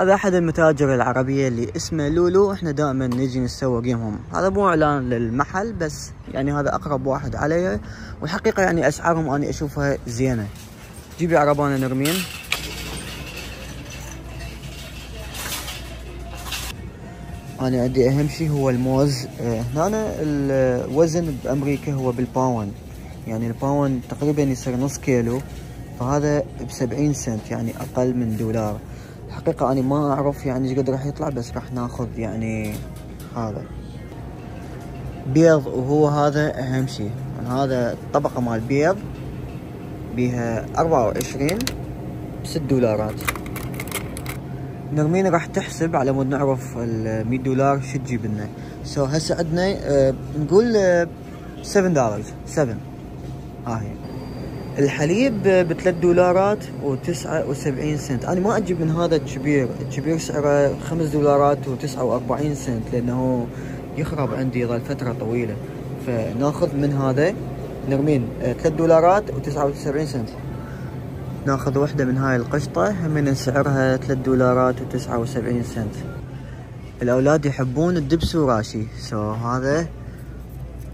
هذا أحد المتاجر العربية اللي اسمه لولو. إحنا دائما نجي نسوق يمهم هذا مو إعلان للمحل بس يعني هذا أقرب واحد علي والحقيقة يعني أسعارهم اني أشوفها زينة. جيبي عربانة نرمين. أنا عندي أهم شيء هو الموز. آه، هنا الوزن بأمريكا هو بالباوند. يعني الباوند تقريبا يصير نص كيلو فهذا بسبعين سنت يعني أقل من دولار. الحقيقة أنا ما أعرف يعني إيش قد راح يطلع بس راح ناخذ يعني هذا. بيض وهو هذا أهم شيء. يعني هذا الطبقة مال بيض بيها أربعة وعشرين بست دولارات. نرمين راح تحسب على مود نعرف ال 100 دولار شو تجيب لنا. so so هسه عندنا آه نقول آه 7 دولار سبعة ها هي. الحليب ب 3 دولارات و79 سنت. أنا ما أجيب من هذا الكبير. الكبير سعره 5 دولارات و49 سنت لأنه يخرب عندي ظل فترة طويلة. فناخذ من هذا نرمين 3 دولارات و79 سنت. ناخذ وحدة من هاي القشطة هم سعرها 3 دولارات و79 سنت. الأولاد يحبون الدبس وراشي سو so هذا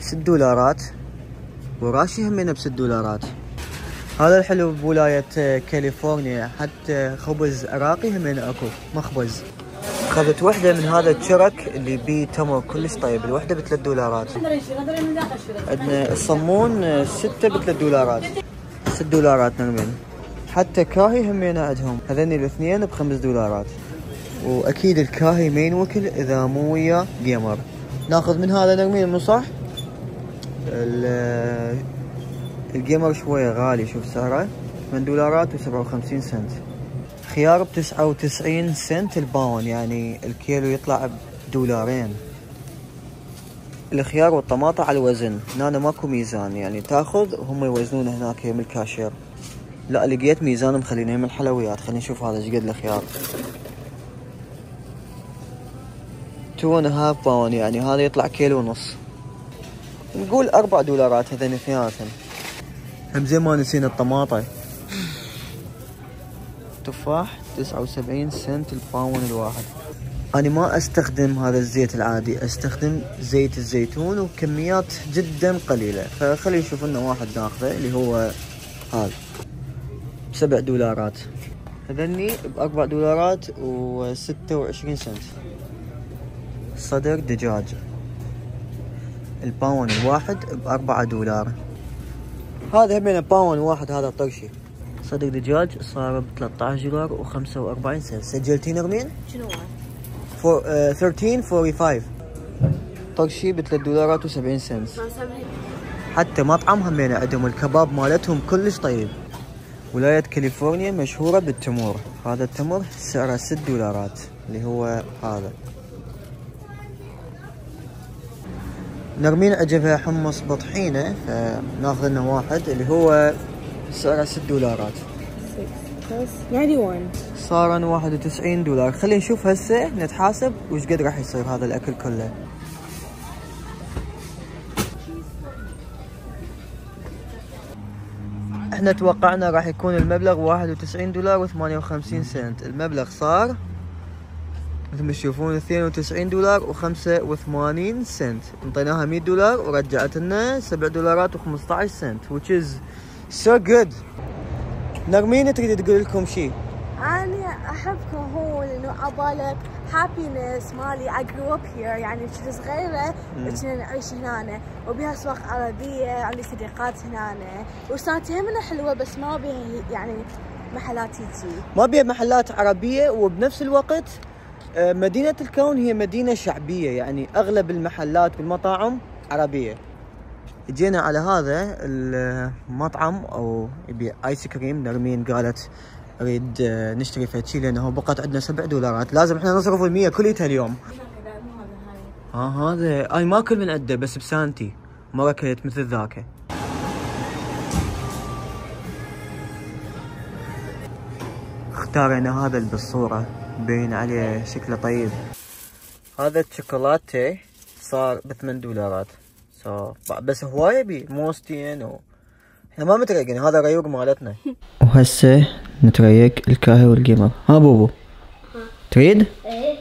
6 دولارات. وراشي همينه ب 6 دولارات. هذا الحلو بولاية كاليفورنيا حتى خبز عراقي همين أكو مخبز. اخذت وحدة من هذا الشرك اللي بيه تمر كلش طيب. الوحدة بثلاث دولارات. عندنا الصمون ستة بثلاث دولارات. ست دولارات نرمين. حتى كاهي همين عندهم. هذين الاثنين بخمس دولارات. وأكيد الكاهي ما ينوكل إذا مو ويا جيمر. ناخذ من هذا نرمين مو صح؟ الجيمر شوية غالي شوف سعره 8 دولارات و57 سنت. خيار ب 99 سنت الباون. يعني الكيلو يطلع بدولارين. الخيار والطماطة على الوزن. هنا ماكو ميزان. يعني تاخذ وهم يوزنون هناك يم الكاشير. لا لقيت ميزان مخلينه يم الحلويات. خلينا نشوف هذا إيش قد الخيار. 2 half pound يعني هذا يطلع كيلو ونص. نقول أربع دولارات هذين اثنيناتهم هم زين ما نسينا الطماطة. تفاح تسعة وسبعين سنت الباون الواحد. أنا ما أستخدم هذا الزيت العادي أستخدم زيت الزيتون وكميات جدا قليلة. فخلي نشوف لنا واحد ناخذه اللي هو هذا. بسبع دولارات. هذني بأربع دولارات وستة وعشرين سنت. صدر دجاج. الباون الواحد بأربعة دولار. هذا همين باون واحد هذا طرشي صدر دجاج صار ب 13 دولار و45 سنت. سجلتي نرمين؟ شنو هو؟ 13.45 طرشي ب 3 دولارات و70 سنت. حتى مطعم همين عندهم الكباب مالتهم كلش طيب. ولاية كاليفورنيا مشهورة بالتمور. هذا التمر سعره 6 دولارات اللي هو هذا. نرمين عجبها حمص بطحينة فناخذ لنا واحد اللي هو سعره 6 دولارات. يعني 91 صار 91 دولار. خلينا نشوف هسه نتحاسب وش قد راح يصير هذا الأكل كله. إحنا توقعنا راح يكون المبلغ 91 دولار و58 سنت. المبلغ صار مثل ما تشوفون 92 دولار و85 سنت. انطيناها 100 دولار ورجعت لنا 7 دولارات و15 سنت which is so good. نرمين تريد تقول لكم شيء أنا أحبكم هون إنه عبالك هابينس مالي. I grew up here يعني كنت صغيرة كنا نعيش هنا. وبها أسواق عربية عندي صديقات هنا. وسنتي همنا حلوة بس ما بيها يعني محلات يجي ما بيها محلات عربية وبنفس الوقت مدينة الكون هي مدينة شعبية يعني أغلب المحلات والمطاعم عربية. جينا على هذا المطعم أو يبيع آيس كريم نرمين قالت أريد آه، نشتري فتشي لأنه بقت عندنا سبع دولارات. لازم إحنا نصرف المية كليتها اليوم. ها آه هذا أي ما أكل من عنده بس بسانتي. مرة كلت مثل ذاك. اختارنا هذا بالصورة بين عليه شكله طيب. هذا الشوكولاتة صار ب 8 دولارات سو بس هواية بي موستين و إحنا ما متريقين هذا ريوق مالتنا. وهسه نتريق الكاهي والجيمر ها بوبو تريد؟ إيه.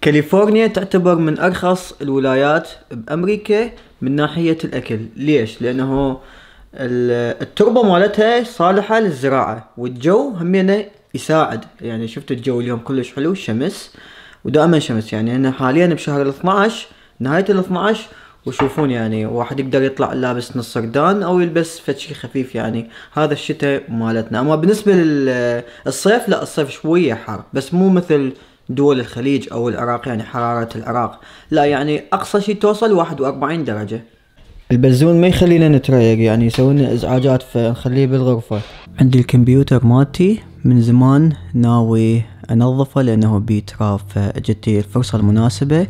كاليفورنيا تعتبر من أرخص الولايات بأمريكا من ناحية الأكل. ليش؟ لأنه ال- التربة مالتها صالحة للزراعة والجو همينة يساعد. يعني شفت الجو اليوم كلش حلو شمس ودائما شمس. يعني أنا حاليا بشهر ال 12 نهاية ال 12 وشوفون يعني واحد يقدر يطلع لابس نص سردان أو يلبس فد شي خفيف. يعني هذا الشتاء مالتنا. أما بالنسبة للصيف لا الصيف شوية حار بس مو مثل دول الخليج أو العراق يعني حرارة العراق. لا يعني أقصى شي توصل 41 درجة. البزون ما يخلينا نتريق يعني يسوي لنا إزعاجات فنخليه بالغرفة. عندي الكمبيوتر مالتي من زمان ناوي أنظفه لأنه بيه تراب فاجتني الفرصة المناسبة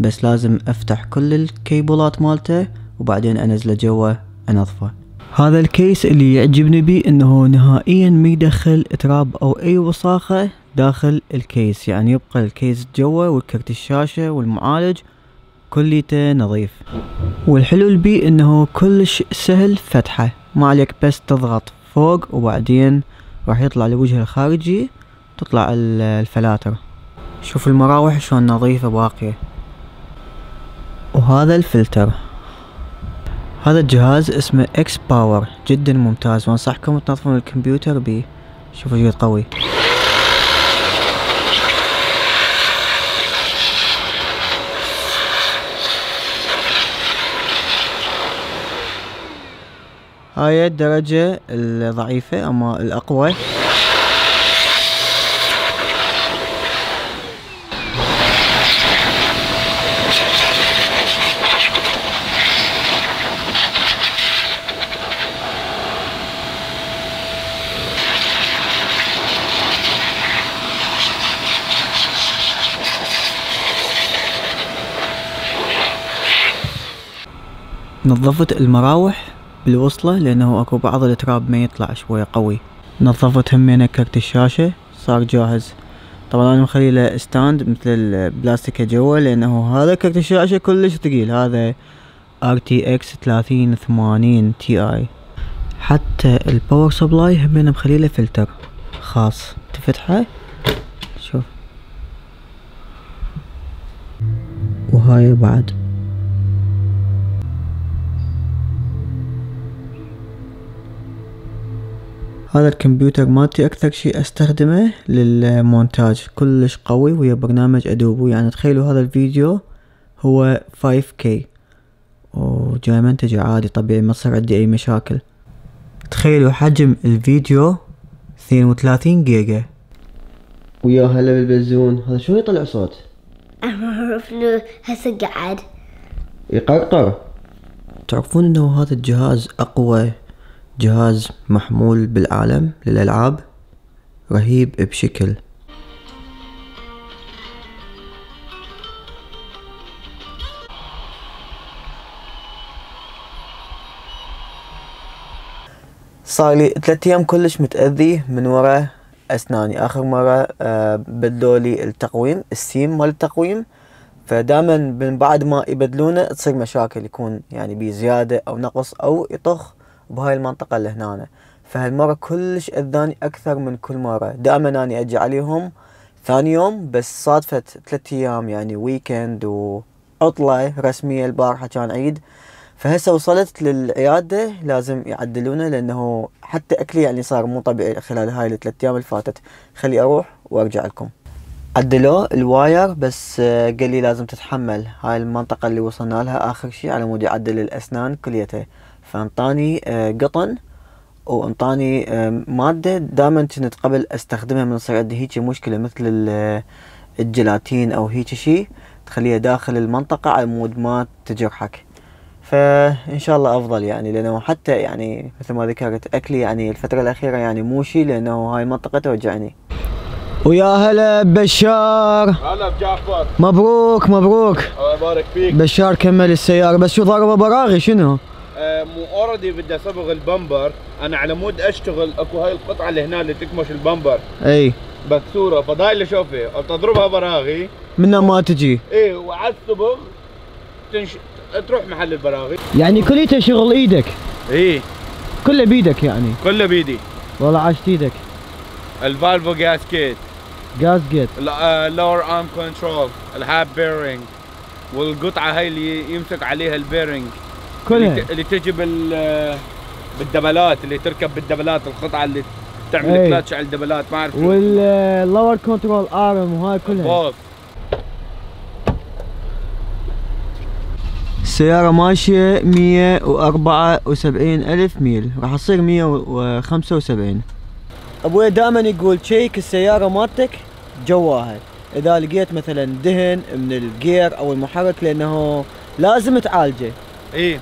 بس لازم أفتح كل الكيبلات مالته وبعدين أنزله جوا أنظفه. هذا الكيس اللي يعجبني بيه إنه نهائيا ما يدخل تراب أو أي وساخة داخل الكيس يعني يبقى الكيس جوا والكرت الشاشة والمعالج كليته نظيف. والحلو بيه إنه كلش سهل فتحه. ما عليك بس تضغط فوق وبعدين راح يطلع الوجه الخارجي تطلع ال- الفلاتر. شوف المراوح شلون نظيفة باقية وهذا الفلتر. هذا الجهاز اسمه إكس باور جدا ممتاز. وأنصحكم تنظفون الكمبيوتر بيه. شوفوا جد قوي. هاي الدرجة الضعيفة أما الأقوى. نظفت المراوح. بالوصلة لأنه أكو بعض التراب ما يطلع شوية قوي. نظفت همينة كرت الشاشة صار جاهز. طبعا أنا مخلي له stand مثل البلاستيكة جوا لأنه هذا كرت الشاشة كلش ثقيل. هذا RTX 3080 Ti. حتى ال power supply همينة مخلي له فلتر خاص. تفتحه؟ شوف. وهاي بعد. هذا الكمبيوتر مالتي أكثر شي أستخدمه للمونتاج. كلش قوي ويا برنامج ادوبو يعني تخيلوا هذا الفيديو هو 5K وجاي منتج عادي طبيعي ما تصير عندي أي مشاكل. تخيلوا حجم الفيديو 32 جيجا. ويا هلا بالبزون هذا شو يطلع صوت؟ ما أعرف له هسه قاعد. يقرقر. تعرفون إنه هذا الجهاز أقوى جهاز محمول بالعالم للألعاب رهيب بشكل. صار لي ثلاثة أيام كلش متأذي من ورا أسناني. آخر مرة آه، بدلوا لي التقويم السيم مال التقويم. فدائما من بعد ما يبدلونه تصير مشاكل يكون يعني بزيادة أو نقص أو يطخ. بهاي المنطقة اللي هنا فهالمرة كلش أذاني أكثر من كل مرة. دائما أني أجي عليهم ثاني يوم بس صادفت ثلاثة أيام يعني ويكند وعطلة رسمية البارحة كان عيد. فهسه وصلت للعيادة لازم يعدلونه لأنه حتى أكلي يعني صار مو طبيعي خلال هاي الثلاث أيام اللي فاتت. خلي أروح وأرجع لكم. عدلوه ال wire بس قال لي لازم تتحمل. هاي المنطقة اللي وصلنا لها آخر شي على مود يعدل الأسنان كليتها فأنطاني آه، قطن وانطاني آه، مادة. دائما كنت قبل أستخدمها من يصير عندي هيجي مشكلة مثل ال- الجيلاتين أو هيجي شي تخليها داخل المنطقة على مود ما تجرحك فإن شاء الله أفضل يعني لأنه حتى يعني مثل ما ذكرت أكلي يعني الفترة الأخيرة يعني مو شي لأنه هاي المنطقة توجعني. ويا هلا بشار. هلا بجعفر. مبروك مبروك. الله يبارك فيك. بشار كمل السيارة. بس شو ضربة براغي؟ شنو؟ آه مو already بدي اصبغ ال bumper. أنا على مود أشتغل أكو هاي القطعة اللي هنا اللي تكمش ال bumper. أي. مكسوره فضايل اللي شوفي. قلت اضربها براغي. منها ما تجي. إيه وعلى الصبغ تنش... تروح محل البراغي. يعني كليته شغل إيدك. إيه كله بيدك يعني. كله بيدي. والله عاشت إيدك. الفالفو جاسكيت جاسكت اللور ارم كنترول الهاب بيرنج والقطعة هاي اللي يمسك عليها البيرنج كلها اللي تجي بال بالدبلات اللي تركب بالدبلات القطعة اللي تعمل إيه. كلاتش على الدبلات ما أعرف. واللور كنترول ارم وهاي كلها. بوث السيارة ماشية 174 ألف ميل. راح تصير 175 أبوي دائما يقول شيك السيارة مالتك جواها. إذا لقيت مثلا دهن من الجير أو المحرك لأنه لازم تعالجه. إيه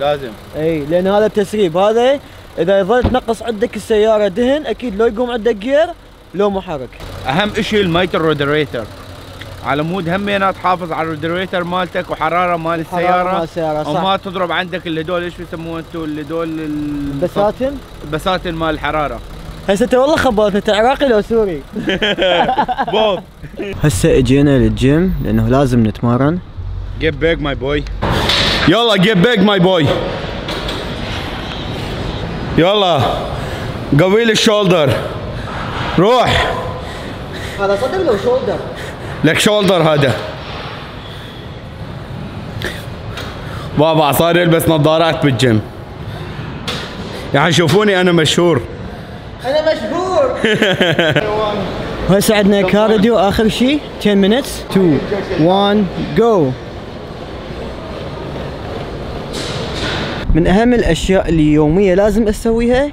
لازم. إي لأن هذا التسريب. هذا إذا يظل تنقص عندك السيارة دهن أكيد لو يقوم عندك جير لو محرك. أهم شيء الميت الرودريتر على مود همينة تحافظ على الرودريتر مالتك وحرارة مال السيارة مال السيارة، صح. وما تضرب عندك اللي هدول إيش بيسموه أنتم اللي دول ال- بساتن البساتين مال الحرارة. هسه أنت والله خبرتني أنت عراقي لو سوري. بوث هسه إجينا للجيم لأنه لازم نتمرن. Get big my boy. يلا get big my boy. يلا قوي لي ال shoulder روح هذا صدق لو shoulder لك shoulder هذا. بابا صار يلبس نظارات بالجيم. يعني شوفوني أنا مشهور. أنا مشهور. هسه عندنا كارديو آخر شيء 10 minutes. 2 1 جو من أهم الأشياء اللي يوميه لازم أسويها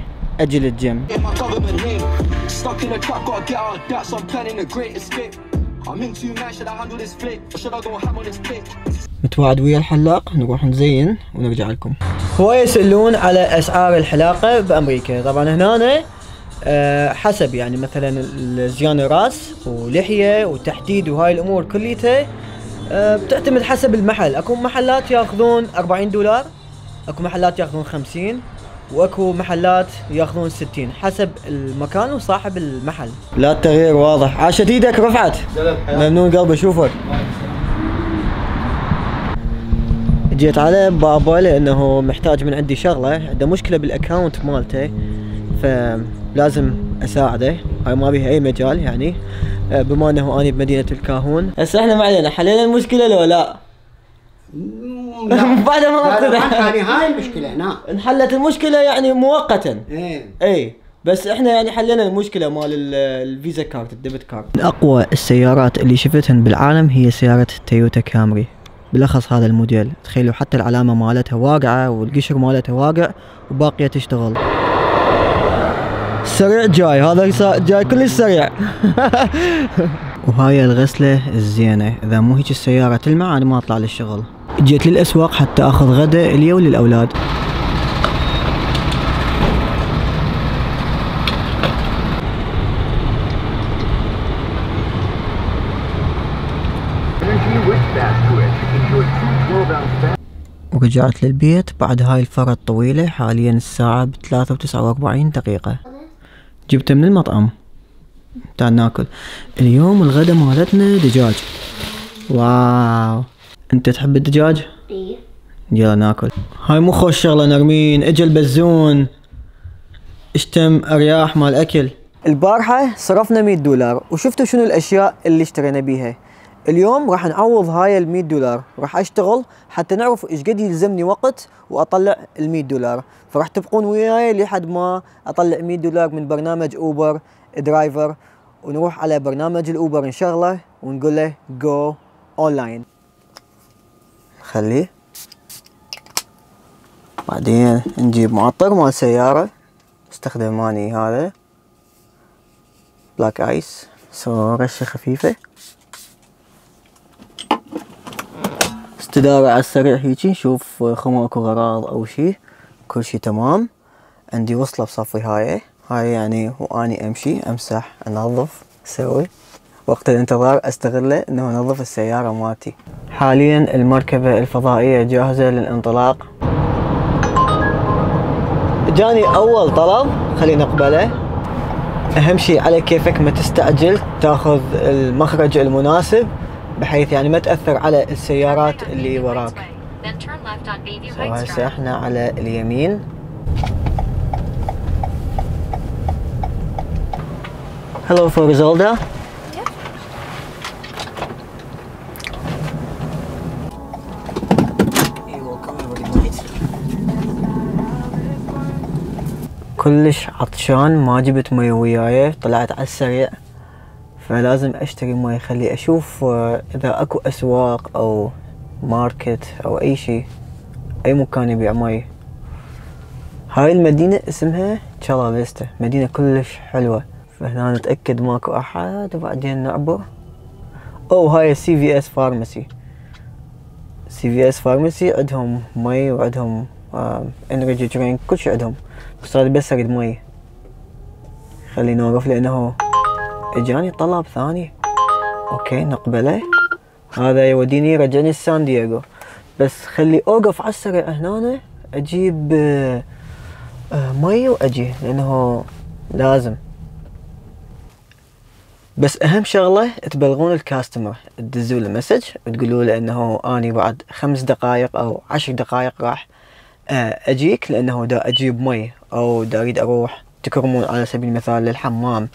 this plate? متواعد ويا الحلاق نروح نزين ونرجع لكم. هواي يسألون على أسعار الحلاقة بأمريكا. طبعا هنا آه، حسب يعني مثلا زيان راس ولحية وتحديد وهاي الأمور كليتها آه، بتعتمد حسب المحل. أكو محلات ياخذون 40 دولار. أكو محلات ياخذون 50 واكو محلات ياخذون 60 حسب المكان وصاحب المحل. لا التغيير واضح. عاشت إيدك رفعت. ممنون قلبي أشوفك. جيت على بابا لأنه محتاج من عندي شغلة. عنده مشكلة بال account مالته فلازم أساعده. هاي ما بيها أي مجال يعني. بما إنه اني بمدينة الكاهون. هسه إحنا ما علينا. حلينا المشكلة لو لا؟ بعد ما. يعني هاي المشكلة هنا. انحلت المشكلة يعني مؤقتا. إيه. اي بس إحنا يعني حلينا المشكلة مال ال- ال Visa card ال debit card. اقوى السيارات اللي شفتهن بالعالم هي سيارة تويوتا كامري. بالأخص هذا الموديل. تخيلوا حتى العلامة مالتها واقعة والقشر مالتها واقع وباقية تشتغل. سريع جاي. هذا جاي كلش سريع وهاي الغسلة الزينة. إذا مو هيك السيارة تلمع أنا ما أطلع للشغل. جيت للأسواق حتى أخذ غدا الي وللاولاد ورجعت للبيت بعد هاي الفرة الطويلة حاليا الساعة بثلاثة وتسعة وأربعين دقيقة. جبته من المطعم. تعال ناكل. اليوم الغدا مالتنا دجاج. واو. أنت تحب الدجاج؟ إيه. يلا ناكل. هاي مو خوش شغلة نرمين اجى البزون. اشتم أرياح مال أكل. البارحة صرفنا 100 دولار وشفتوا شنو الأشياء اللي اشترينا بيها. اليوم راح نعوض هاي ال 100 دولار راح أشتغل حتى نعرف إيش قد يلزمني وقت وأطلع ال 100 دولار. فراح تبقون وياي لحد ما أطلع 100 دولار من برنامج Uber driver ونروح على برنامج ال Uber نشغله ونقول له go online خليه بعدين نجيب معطر مال سيارة. استخدم ماني هذا. Black Ice سوى رشة خفيفة. استدارة على السريع هيجي. نشوف خمو اكو غراض أو شي. كل شي تمام. عندي وصلة بصفي هاي. هاي يعني واني امشي امسح انظف أسوي. وقت الانتظار أستغله إنه أنظف السيارة مالتي حاليا المركبة الفضائية جاهزة للانطلاق جاني أول طلب خلينا نقبله أهم شيء على كيفك ما تستعجل تأخذ المخرج المناسب بحيث يعني ما تأثر على السيارات اللي وراك Drive. إحنا على اليمين Hello for Zelda. كلش عطشان ما جبت مي وياي طلعت على السريع. فلازم أشتري مي. خلي أشوف آه، إذا أكو أسواق أو market أو أي شيء أي مكان يبيع مي. هاي المدينة اسمها تشولا فيستا مدينة كلش حلوة. فهنا نتأكد ماكو أحد وبعدين نعبر أو هاي CVS Pharmacy. CVS Pharmacy عندهم مي وعندهم energy drink كل شي عندهم. بس بس اريد مي خليني نوقف لأنه إجاني طلب ثاني. okay نقبله. هذا يوديني يرجعني سان دييغو. بس خلي أوقف على السريع هنا أجيب آه، آه، مي وأجي لأنه لازم. بس أهم شغلة تبلغون ال customer. تدزوا له message وتقولوا له إنه آني بعد خمس دقائق أو عشر دقائق راح آه، أجيك لأنه دا أجيب مي أو دا أريد أروح. تكرمون على سبيل المثال للحمام.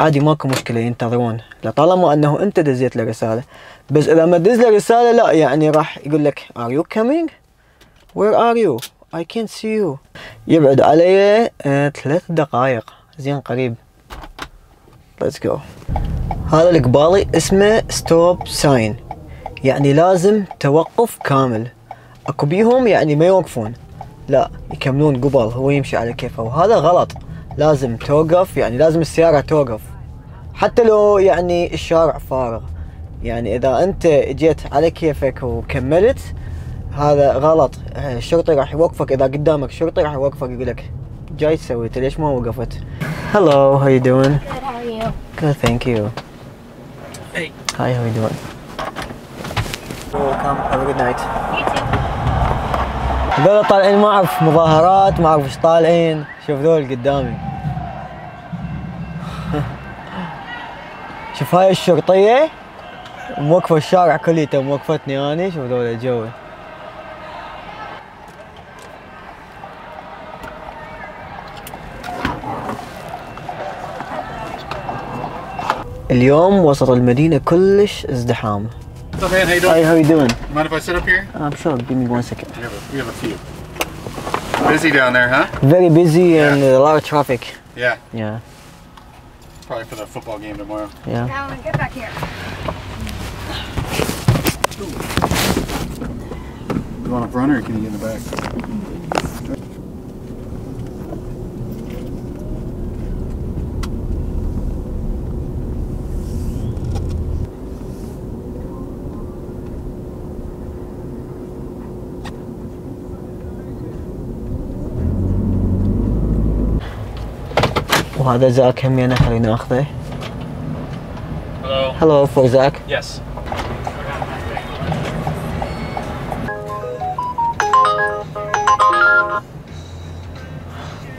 عادي ماكو مشكلة ينتظرون. لطالما أنه أنت دزيت له رسالة. بس إذا ما دز له رسالة لا يعني راح يقول لك are you coming? Where are you? I can't see you. يبعد علي آه، ثلاث دقائق. زين قريب. Let's go. هذا القبالي اسمه stop sign يعني لازم توقف كامل. أكو بيهم يعني ما يوقفون. لا يكملون قبل هو يمشي على كيفه وهذا غلط لازم توقف يعني لازم السيارة توقف حتى لو يعني الشارع فارغ يعني إذا أنت جيت على كيفك وكملت هذا غلط الشرطي راح يوقفك إذا قدامك شرطي راح يوقفك يقول لك جاي تسوي انت ليش ما وقفت Hello, how you doing? Good, how are you? Good, thank you. Hey. Hi, how you doing? Welcome, have a good night. هذول طالعين ما أعرف مظاهرات ما أعرف إيش طالعين. شوف ذول قدامي. شوف هاي الشرطية. موقفة الشارع كليته موقفتني اني شوف ذول جوي. اليوم وسط المدينة كلش ازدحام. Okay, how you doing? Hi, how you doing? Mind if I sit up here? I'm sure, give me one second. We have a, we have a few. Busy down there, huh? Very busy and a lot of traffic. Yeah, Yeah, probably for the football game tomorrow. yeah. Alan, get back here. You want a front or can you get in the back? وهذا زاك همينه خلينا اخذه. Hello. Hello for Zach. Yes.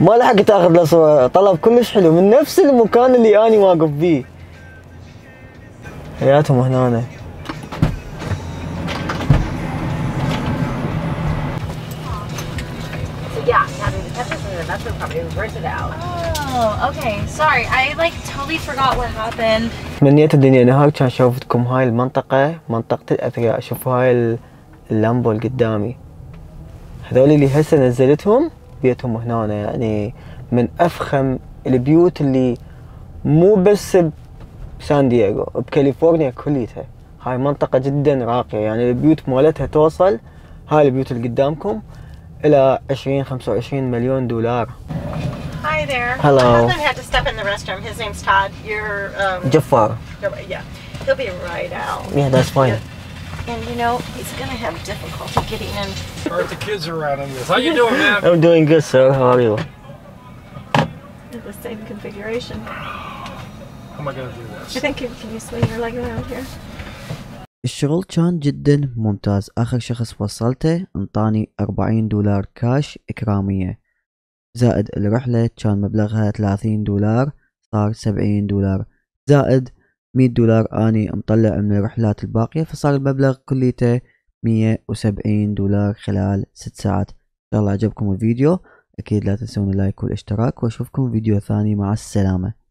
ما لحقت آخذ له صورة طلب كلش حلو من نفس المكان اللي اني واقف فيه حياتهم هنا Yeah, Tetris in the property was rented out. Oh, okay. Sorry, I like totally what happened. تمنيت الدنيا نهار كان شوفتكم هاي المنطقة منطقة الأثرياء شوفوا هاي ال- اللامبو اللي قدامي هذول اللي هسه نزلتهم بيتهم هنا يعني من أفخم البيوت اللي مو بس بسان دييغو بكاليفورنيا كليتها هاي منطقة جدا راقية يعني البيوت مالتها توصل هاي البيوت اللي قدامكم إلى 20 25 مليون دولار Hi there. Hello. My husband had to step in the restroom. His name's Todd. You're, um, جفار yeah. He'll be right out. yeah that's fine And you know, he's gonna have difficulty getting in. Alright, the kids are around on this. How you doing, man? I'm doing good sir how are you The same configuration. How am I gonna do this? I think you, can you swing your leg around here? الشغل كان جدا ممتاز آخر شخص وصلته انطاني 40 دولار كاش إكرامية زائد الرحلة كان مبلغها 30 دولار صار 70 دولار. زائد 100 دولار أني مطلع من الرحلات الباقية فصار المبلغ كليته 170 دولار خلال 6 ساعات. إن شاء الله عجبكم الفيديو. أكيد لا تنسون اللايك والاشتراك وأشوفكم فيديو ثاني. مع السلامة.